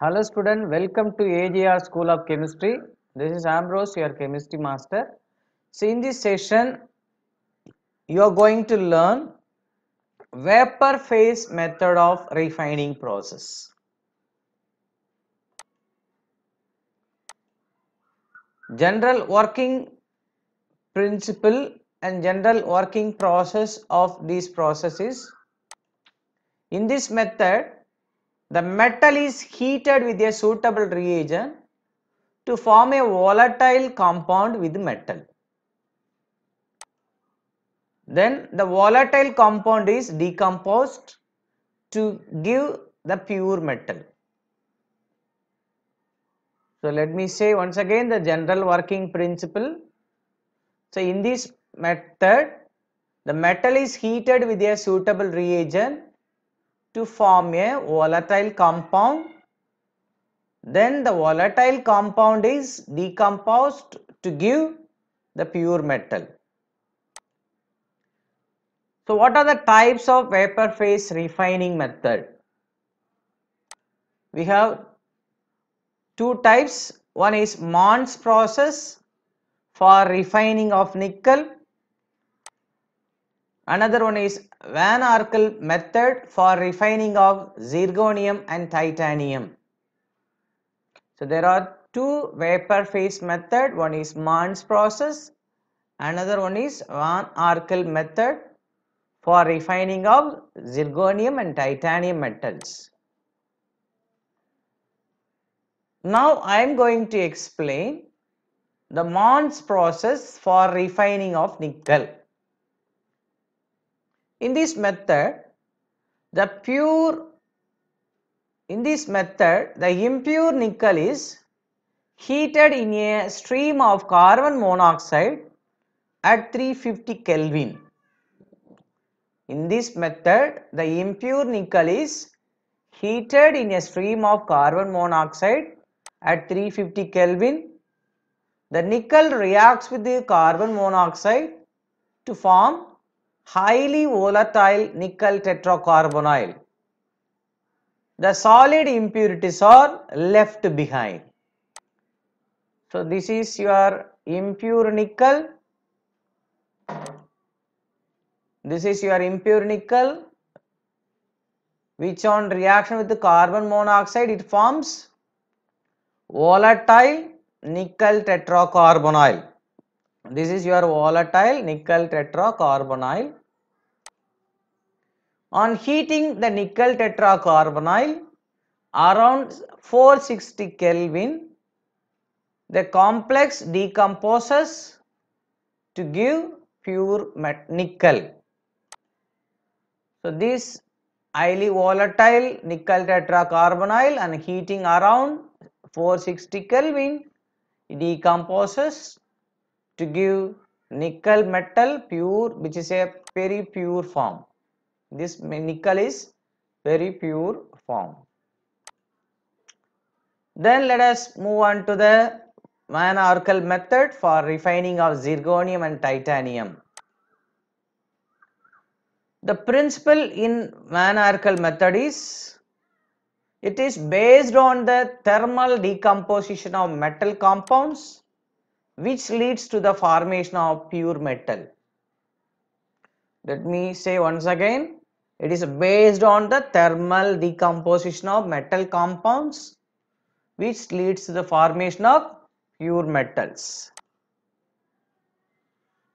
Hello student, welcome to AJR School of Chemistry. This is Ambrose, your chemistry master. So in this session, you are going to learn vapor phase method of refining process. General working principle and general working process of these processes. In this method, the metal is heated with a suitable reagent to form a volatile compound with metal. Then the volatile compound is decomposed to give the pure metal. So let me say once again the general working principle. So in this method, the metal is heated with a suitable reagent to form a volatile compound. Then the volatile compound is decomposed to give the pure metal. So what are the types of vapor phase refining method? We have two types. One is Mond's process for refining of nickel. Another one is Van Arkel method for refining of zirconium and titanium. So there are two vapor phase method. One is Mond's process. Another one is Van Arkel method for refining of zirconium and titanium metals. Now I am going to explain the Mond's process for refining of nickel. In this method, the pure, in this method, the impure nickel is heated in a stream of carbon monoxide at 350 Kelvin. In this method, the impure nickel is heated in a stream of carbon monoxide at 350 Kelvin. The nickel reacts with the carbon monoxide to form highly volatile nickel tetracarbonyl. The solid impurities are left behind. So this is your impure nickel. This is your impure nickel which on reaction with the carbon monoxide it forms volatile nickel tetracarbonyl. This is your volatile nickel tetracarbonyl. On heating the nickel tetracarbonyl around 460 Kelvin, the complex decomposes to give pure nickel. So this highly volatile nickel tetracarbonyl and heating around 460 Kelvin decomposes to give nickel metal pure which is a very pure form. This nickel is very pure form. Then let us move on to the Van Arkel method for refining of zirconium and titanium. The principle in Van Arkel method is it is based on the thermal decomposition of metal compounds which leads to the formation of pure metal. Let me say once again, it is based on the thermal decomposition of metal compounds which leads to the formation of pure metals.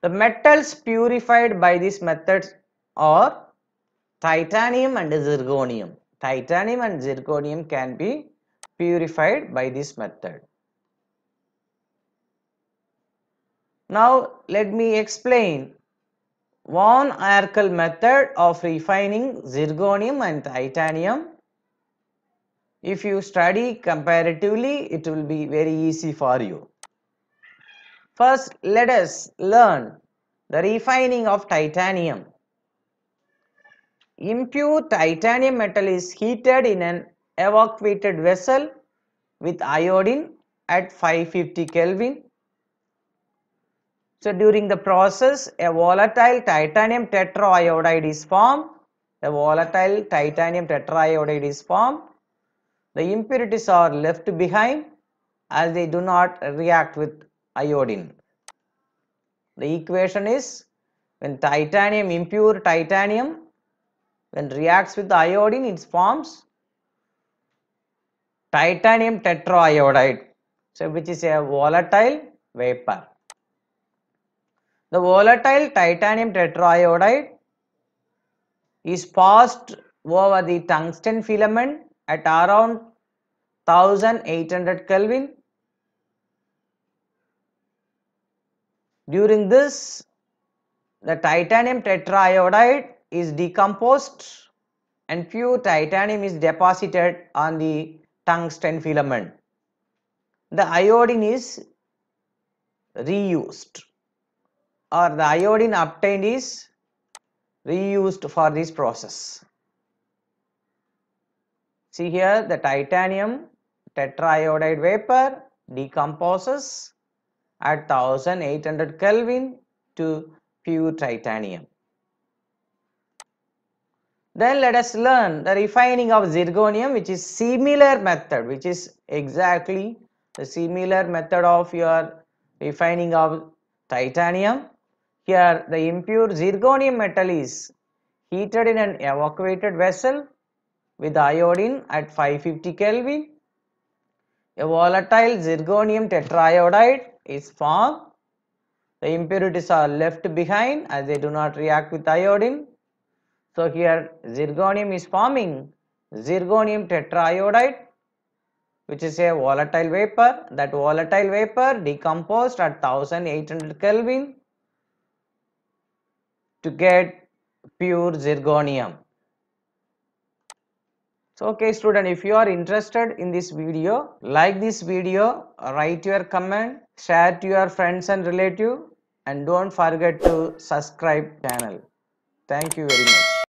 The metals purified by this method are titanium and zirconium. Titanium and zirconium can be purified by this method. Now let me explain Van Arkel method of refining zirconium and titanium. If you study comparatively, it will be very easy for you. First, let us learn the refining of titanium. Impure titanium metal is heated in an evacuated vessel with iodine at 550 Kelvin. So during the process, a volatile titanium tetraiodide is formed. A volatile titanium tetraiodide is formed. the impurities are left behind as they do not react with iodine. The equation is when titanium, impure titanium, when reacts with iodine, it forms titanium tetraiodide, so which is a volatile vapor. The volatile titanium tetraiodide is passed over the tungsten filament at around 1800 Kelvin. During this, the titanium tetraiodide is decomposed and pure titanium is deposited on the tungsten filament. The iodine is reused or the iodine obtained is reused for this process. See here the titanium tetraiodide vapor decomposes at 1800 Kelvin to pure titanium. Then let us learn the refining of zirconium which is similar method which is exactly the similar method of your refining of titanium. Here the impure zirconium metal is heated in an evacuated vessel with iodine at 550 Kelvin. A volatile zirconium tetraiodide is formed. The impurities are left behind as they do not react with iodine. So here zirconium is forming zirconium tetraiodide which is a volatile vapor. That volatile vapor decomposed at 1800 Kelvin to get pure zirconium. So okay student if you are interested in this video like this video write your comment share to your friends and relative and don't forget to subscribe channel. Thank you very much.